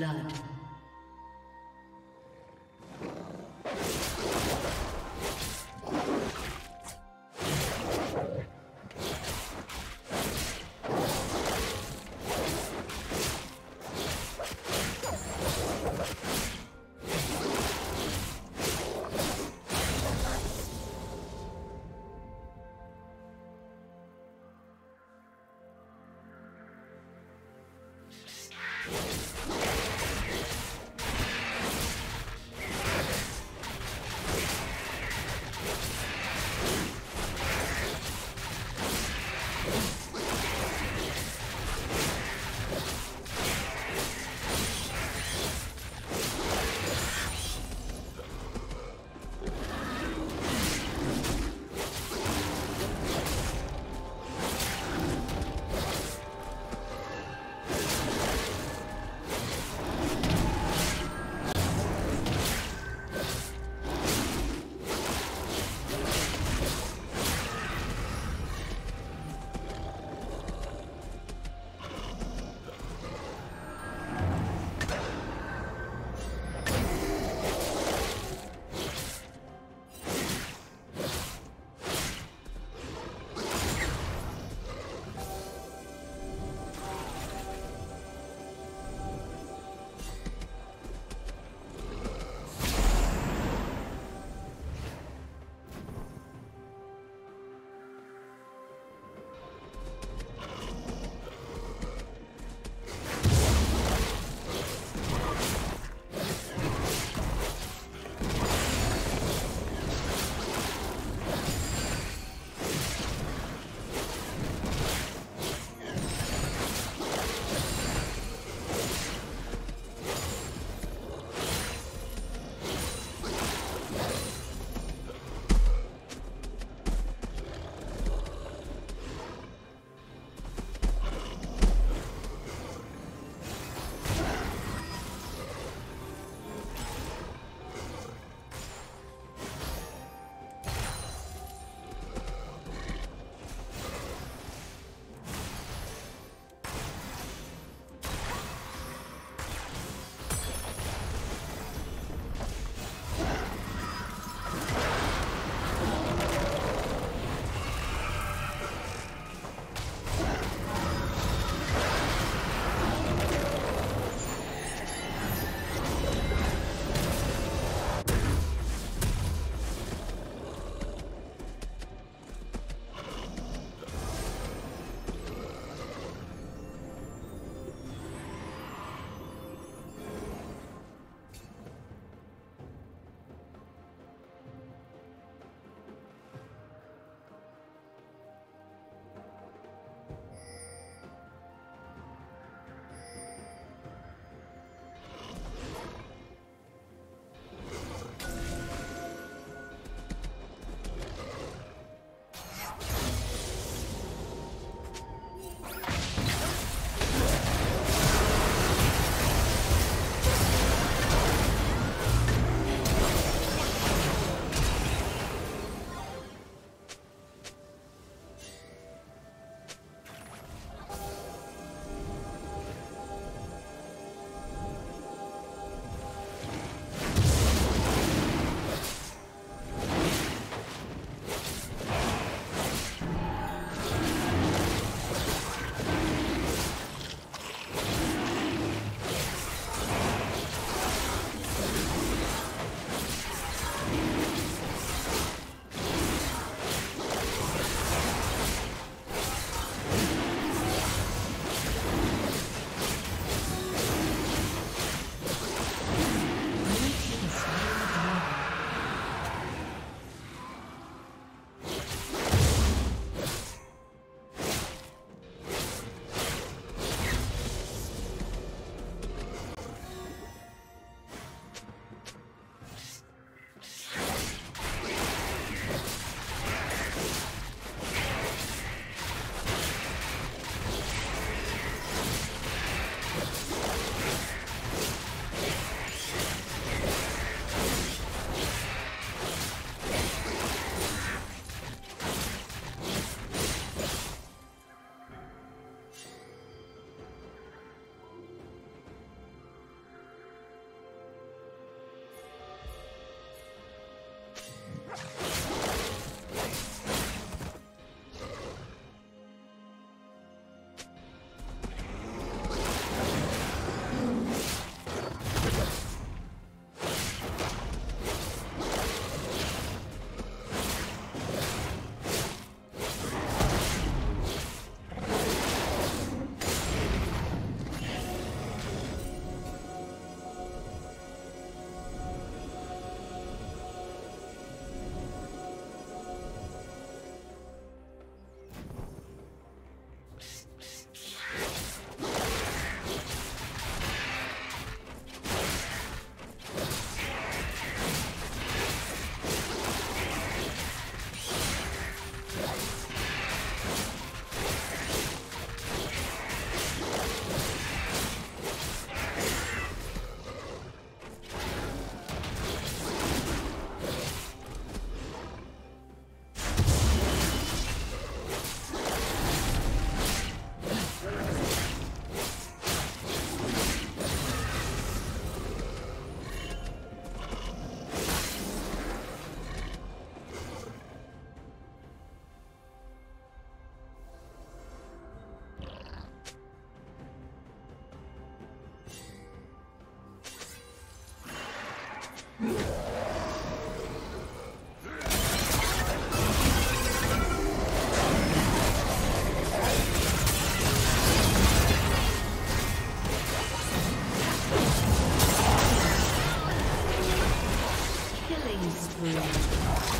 blood. Three.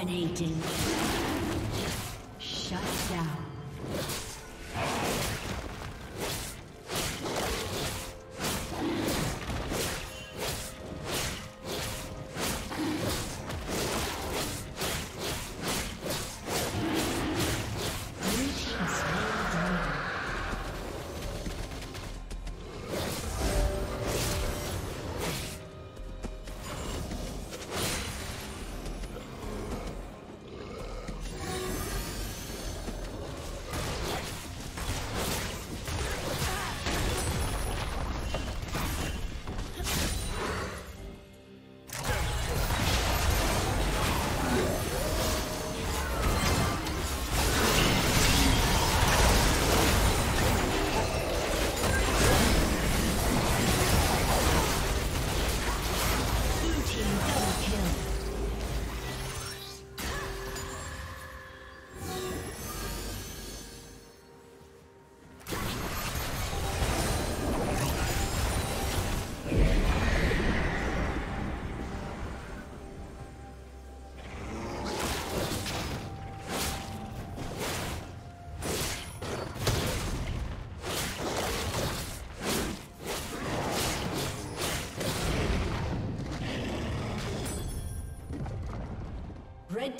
Dominating.